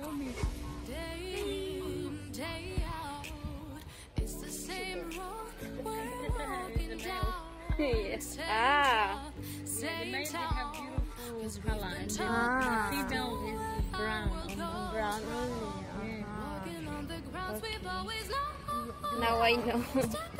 Day in, day out, it's the same road we're walking down. Same Ah. Ah. female is brown. Brown only. Now I know.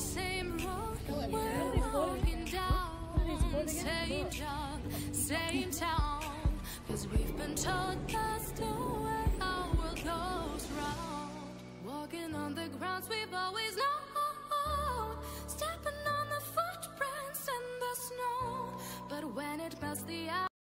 same road we're walking down. Same job, same town, 'cause we've been told that